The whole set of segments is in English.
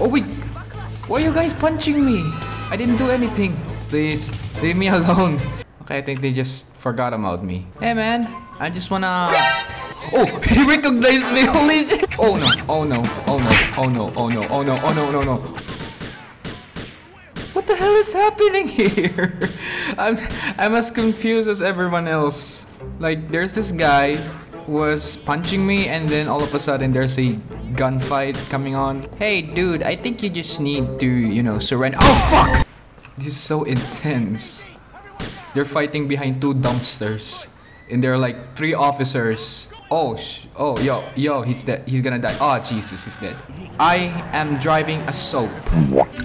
Oh wait, why are you guys punching me? I didn't do anything. Please, leave me alone. Okay, I think they just forgot about me. Hey man, I just wanna... Oh, he recognized me, holy shit! Oh no, oh no, oh no, oh no, oh no, oh no, oh no, no, no. What the hell is happening here? I'm, I'm as confused as everyone else. Like, there's this guy was punching me and then all of a sudden there's a gunfight coming on. Hey dude, I think you just need to, you know, surrender- Oh fuck! This is so intense. They're fighting behind two dumpsters. And there are like three officers. Oh, sh oh, yo, yo, he's dead. He's gonna die. Oh, Jesus, he's dead. I am driving a soap.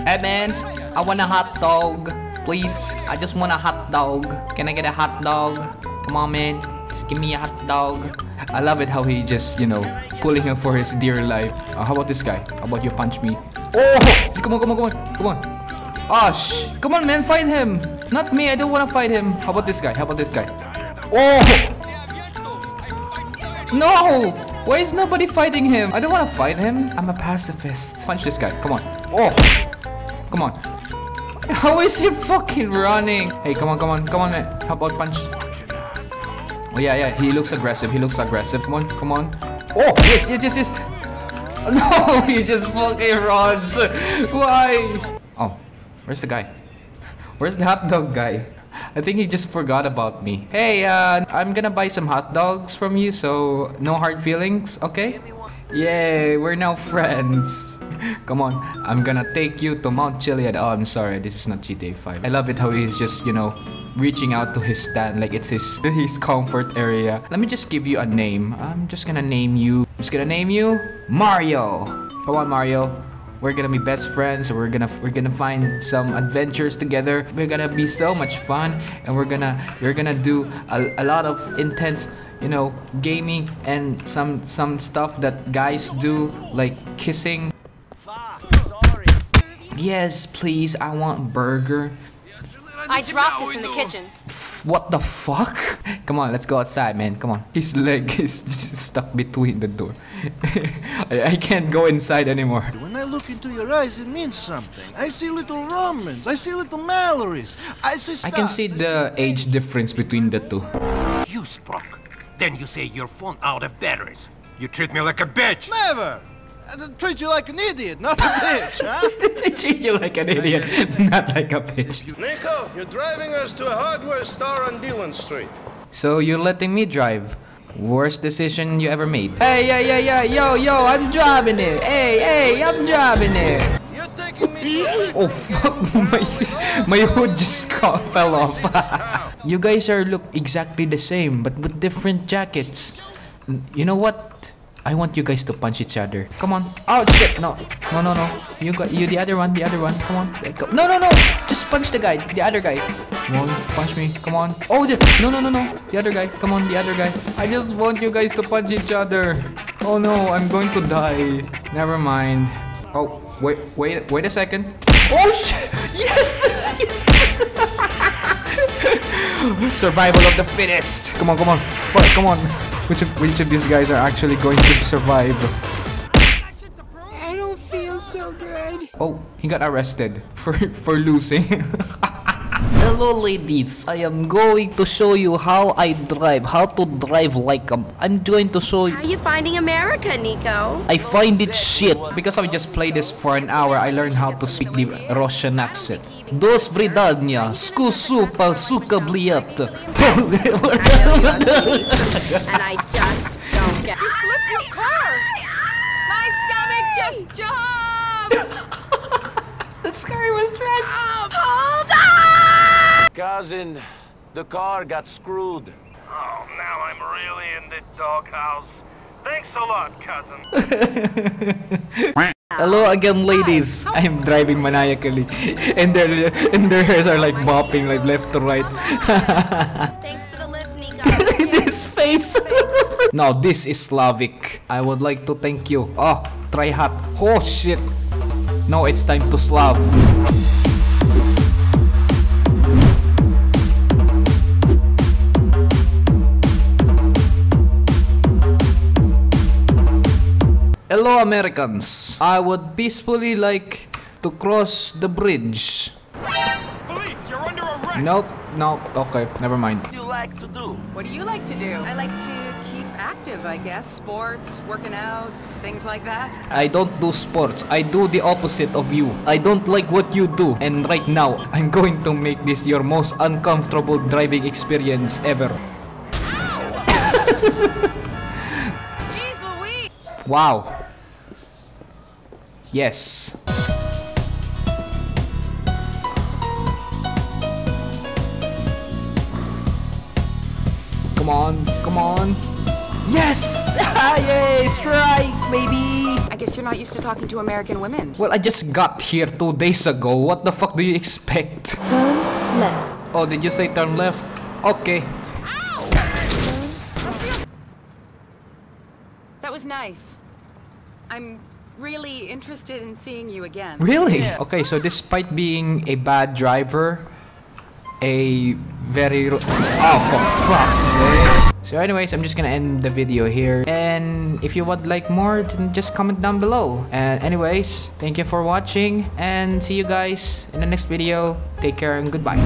Hey man, I want a hot dog. Please, I just want a hot dog. Can I get a hot dog? Come on, man. Give me a hot dog. I love it how he just, you know, pulling him for his dear life. Uh, how about this guy? How about you punch me? Oh! Come on, come on, come on, come on. Oh, sh come on, man, fight him. Not me, I don't want to fight him. How about this guy? How about this guy? Oh! No! Why is nobody fighting him? I don't want to fight him. I'm a pacifist. Punch this guy. Come on. Oh! Come on. How is he fucking running? Hey, come on, come on, come on, man. How about punch? Oh, yeah, yeah. He looks aggressive. He looks aggressive. Come on, come on. Oh, yes, yes, yes, yes. No, he just fucking runs. Why? Oh, where's the guy? Where's the hot dog guy? I think he just forgot about me. Hey, uh, I'm gonna buy some hot dogs from you, so no hard feelings, okay? Yay, we're now friends. Come on, I'm gonna take you to Mount Chiliad. Oh, I'm sorry, this is not GTA 5. I love it how he's just, you know, reaching out to his stand like it's his his comfort area. Let me just give you a name. I'm just gonna name you. I'm just gonna name you Mario. Come on, Mario. We're gonna be best friends. We're gonna we're gonna find some adventures together. We're gonna be so much fun, and we're gonna we're gonna do a, a lot of intense you know gaming and some some stuff that guys do like kissing yes please i want burger I dropped this in the kitchen. what the fuck come on let's go outside man come on his leg is just stuck between the door I, I can't go inside anymore When I look into your eyes, it means something. I see little Romans. I see little Mallories. I see i can stars. see the age difference between the two You spoke. Then you say your phone out of batteries. You treat me like a bitch. Never. I treat you like an idiot, not a bitch, huh? I treat you like an idiot not like a bitch Niko, you're driving us to a hardware store on Dillon Street. So you're letting me drive. Worst decision you ever made. Hey, yeah, yeah, yeah, yo, yo, I'm driving it. Hey, hey, I'm driving it. You're taking me Oh fuck, my, my hood just ca- fell off. you guys are look exactly the same, but with different jackets. You know what? I want you guys to punch each other. Come on. Oh shit, no. No, no, no. You got you the other one, the other one. Come on. Go- No, no, no. Just punch the guy, the other guy. Come on, punch me. Come on. Oh, the no, no, no, no. The other guy. Come on, the other guy. I just want you guys to punch each other. Oh no, I'm going to die. Never mind. Oh, wait, wait, wait a second. Oh shit! Yes! Yes! Survival of the fittest. Come on, come on. Fuck, come on. Which of, which of these guys are actually going to survive? I don't feel so good. Oh, he got arrested for for losing. Hello ladies, I am going to show you how I drive, how to drive like a... I'm going to show you... How are you finding America, Niko? I find it shit. Because I just played this for an hour, I learned how to speak the Russian accent. Dos vridanya, skusu palsuka bliat. and I just don't get. You flipped your car. My stomach just jumped. the sky was trash. Um, hold on. Cousin, the car got screwed. Oh, now I'm really in the doghouse. Thanks a lot, cousin. Hello again, ladies. I'm driving maniacally, and their and their hairs are like bopping like left to right. Face. now this is Slavic. I would like to thank you. Oh, try hot. Oh shit. Now it's time to Slav. Hello, Americans. I would peacefully like to cross the bridge. Police, you're under arrest! Nope, nope. Okay, never mind. What do you like to do? What do you like to do? I like to keep active, I guess. Sports, working out, things like that. I don't do sports. I do the opposite of you. I don't like what you do. And right now, I'm going to make this your most uncomfortable driving experience ever. Jeez Louise! Wow. Yes. Come on, come on. Yes! Yay, strike, baby! I guess you're not used to talking to American women. Well, I just got here two days ago. What the fuck do you expect? Turn left. Oh, did you say turn left? Okay. That was nice. I'm really interested in seeing you again. Really? Okay, so despite being a bad driver, a very oh for fuck's sake. So anyways, I'm just gonna end the video here. And if you would like more, then just comment down below. And anyways, thank you for watching and see you guys in the next video. Take care and goodbye.